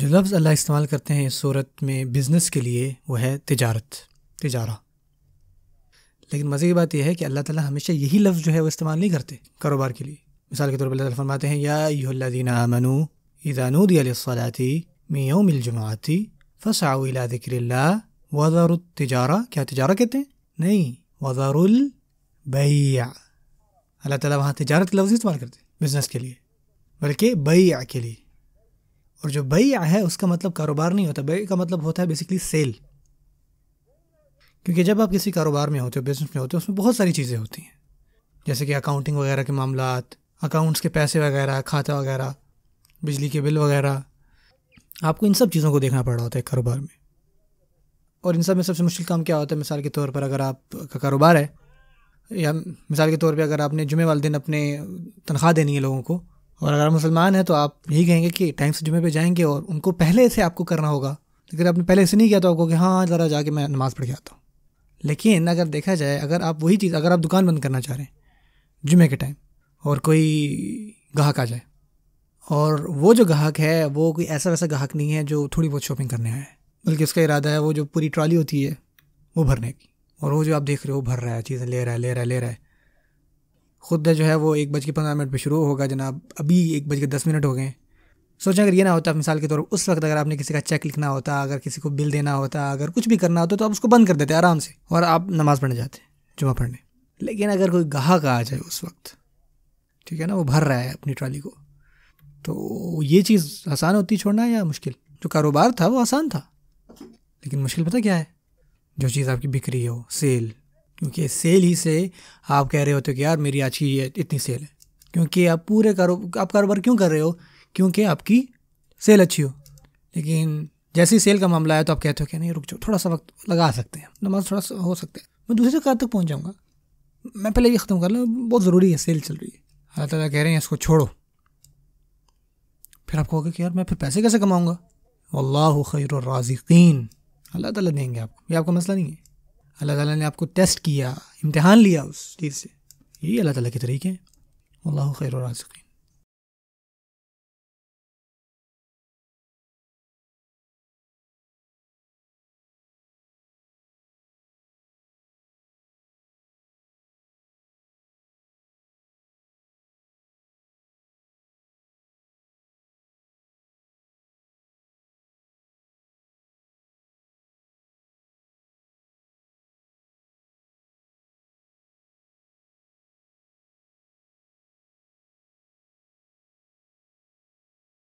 जो लफ्ज़ अल्लाह इस्तेमाल करते हैं इस सूरत में बिज़नेस के लिए, वो है तिजारत, तिजारा। लेकिन मज़े की बात यह है कि अल्लाह ताला हमेशा यही लफ्ज़ जो है वो इस्तेमाल नहीं करते कारोबार के लिए। मिसाल के तौर पर अल्लाह फरमाते हैं, या यूल्लादीन आमनु इदानूदी अलसलाती मियोमिल जमाती फ़साउ इला ज़िक्रिल्लाह वज़ार तिजारा। क्या तिजारा कहते हैं? नहीं, वज़ारुल अल्लाह ताला वहाँ तिजारत लफ्ज़ इस्तेमाल करते बिज़नेस के लिए, बल्कि बैया के लिए। और जो बैया है, उसका मतलब कारोबार नहीं होता। बै का मतलब होता है बेसिकली सेल क्योंकि जब आप किसी कारोबार में होते हो बिज़नेस में होते हो, उसमें बहुत सारी चीज़ें होती हैं। जैसे कि अकाउंटिंग वगैरह के मामला अकाउंट्स के पैसे वगैरह, खाता वगैरह, बिजली के बिल वगैरह। आपको इन सब चीज़ों को देखना पड़ रहा होता है कारोबार में। और इन सब में सबसे मुश्किल काम क्या होता है? मिसाल के तौर पर अगर आपका कारोबार है, या मिसाल के तौर पर अगर आपने जुमे वाले दिन अपने तनख्वाह देनी है लोगों को और अगर मुसलमान हैं तो आप यही कहेंगे कि टाइम से जुमे पे जाएँगे और उनको पहले से आपको करना होगा। लेकिन आपने पहले से नहीं किया तो आपको कि हाँ ज़रा जाके मैं नमाज़ पढ़ के आता हूँ। लेकिन अगर देखा जाए, अगर आप वही चीज़, अगर आप दुकान बंद करना चाह रहे हैं जुमे के टाइम, और कोई ग्राहक आ जाए, और वो जो ग्राहक है, वो कोई ऐसा वैसा ग्राहक नहीं है जो थोड़ी बहुत शॉपिंग करने आया है बल्कि उसका इरादा है वो जो पूरी ट्रॉली होती है, वो भरने की, और वो जो आप देख रहे हो भर रहा है, चीज़ें ले रहा है, ले रहा है, ले रहा है। खुद जो है वो एक बज के पंद्रह मिनट पर शुरू होगा जनाब। अभी एक बज के दस मिनट हो गए सोचें अगर ये ना होता मिसाल के तौर पर उस वक्त अगर आपने किसी का चेक लिखना होता, अगर किसी को बिल देना होता, अगर कुछ भी करना होता तो आप उसको बंद कर देते आराम से और आप नमाज़ पढ़ने जाते जुमा पढ़ने। लेकिन अगर कोई गाहक आ जाए उस वक्त, ठीक है ना, वो भर रहा है अपनी ट्रॉली को तो ये चीज़ आसान होती छोड़ना या मुश्किल? जो कारोबार था वो आसान था। लेकिन मुश्किल पता क्या है? जो चीज़ आपकी बिक रही हो, सेल क्योंकि सेल ही से आप कह रहे होते हो कि यार मेरी आज की इतनी सेल है। क्योंकि आप पूरे कारो, आप कारोबार क्यों कर रहे हो? क्योंकि आपकी सेल अच्छी हो। लेकिन जैसे ही सेल का मामला आया तो आप कहते हो कि नहीं, रुक जाओ, थोड़ा सा वक्त लगा सकते हैं। नमाज़ थोड़ा सा हो सकता है। मैं दूसरे कार तक पहुँच जाऊँगा। मैं पहले ये ख़त्म कर लूँ, बहुत ज़रूरी है सेल चल रही है। अल्लाह ताला कह रहे हैं, इसको छोड़ो। फिर आप कहोगे कि यार मैं फिर पैसे कैसे कमाऊँगा? अल्लाह खैर राजिकीन। अल्लाह ताला देंगे आपको। ये आपका मसला नहीं है। अल्लाह ताला ने आपको टेस्ट किया, इम्तहान लिया उस चीज़ से। यही अल्लाह ताला के तरीके हैं। अल्लाह खैर राजिकीन।